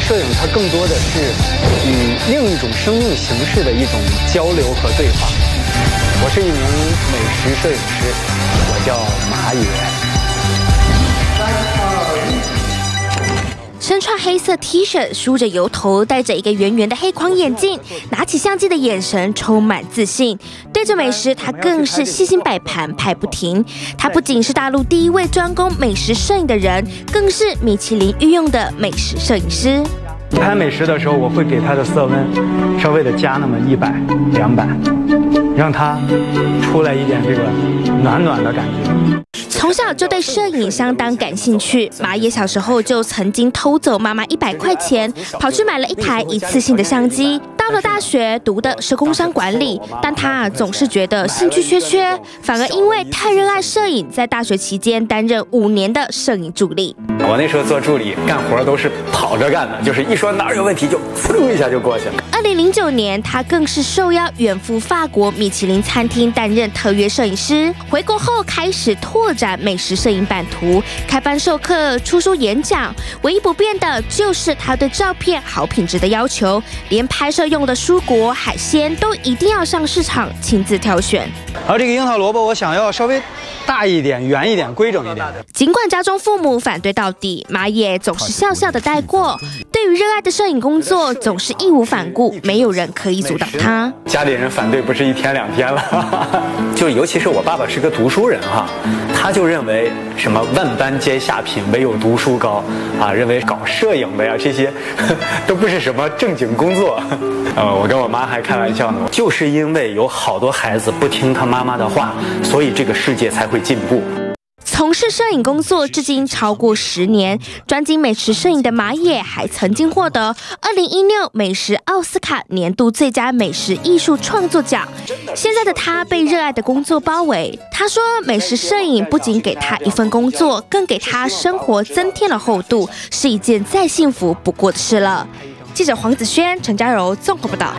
摄影它更多的是与另一种生命形式的一种交流和对话。我是一名美食摄影师，我叫马野。身穿黑色 T 恤，梳着油头，戴着一个圆圆的黑框眼镜，拿起相机的眼神充满自信。对着美食，他更是细心摆盘，拍不停。他不仅是大陆第一位专攻美食摄影的人，更是米其林御用的美食摄影师。拍美食的时候，我会给它的色温稍微的加那么一百、两百，让它出来一点这个暖暖的感觉。从小就对摄影相当感兴趣，马野小时候就曾经偷走妈妈一百块钱，跑去买了一台一次性的相机。到了大学，读的是工商管理，但他总是觉得兴趣缺缺，反而因为太热爱摄影，在大学期间担任五年的摄影助理。我那时候做助理，干活都是跑着干的，就是一说哪儿有问题，就嗖一下就过去了。二零零九年，他更是受邀远赴法国米其林餐厅担任特约摄影师。回国后，开始拓展美食摄影版图，开班授课、出书演讲。唯一不变的就是他对照片好品质的要求，连拍摄用。用的蔬果、海鲜都一定要上市场亲自挑选。而这个樱桃萝卜，我想要稍微大一点、圆一点、规整一点。尽管家中父母反对到底，马野总是笑笑的带过。对于热爱的摄影工作，总是义无反顾，没有人可以阻挡他。家里人反对不是一天两天了，就尤其是我爸爸是个读书人哈，他就认为什么万般皆下品，唯有读书高啊，认为搞摄影的呀这些 都不是什么正经工作。呃，我跟我妈还开玩笑呢，就是因为有好多孩子不听他妈妈的话，所以这个世界才会进步。从事摄影工作至今超过十年，专精美食摄影的马野还曾经获得二零一六美食奥斯卡年度最佳美食艺术创作奖。现在的他被热爱的工作包围，他说：“美食摄影不仅给他一份工作，更给他生活增添了厚度，是一件再幸福不过的事了。”记者黄子轩、陈嘉柔综合报道。